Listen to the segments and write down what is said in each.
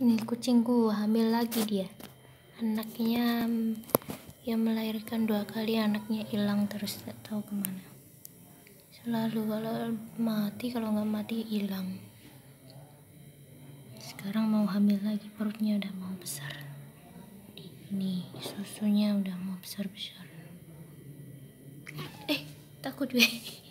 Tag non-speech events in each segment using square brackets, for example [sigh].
ini kucingku hamil lagi dia. Anaknya yang melahirkan dua kali anaknya hilang terus tak tahu ke mana. Selalu kalau mati kalau nggak mati hilang. Sekarang mau hamil lagi perutnya udah mau besar. Ini susunya udah mau besar besar eh takut gue [laughs]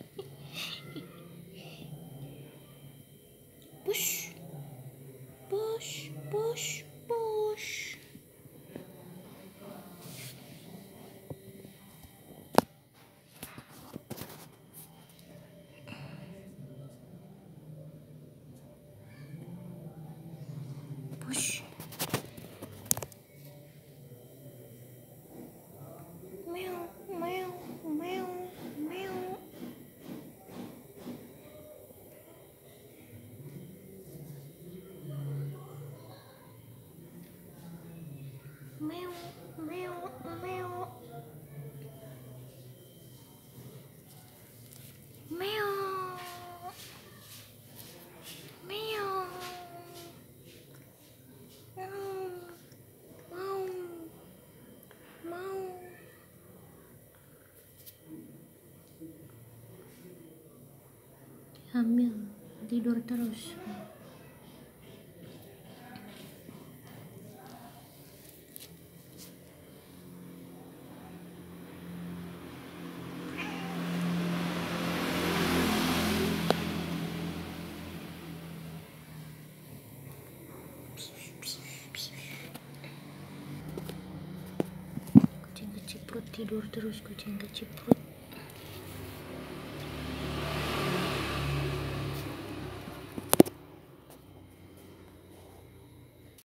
Bush. Bush. Bosh. Hamil. Tidur terus. Kucing keciprut tidur terus kucing keciprut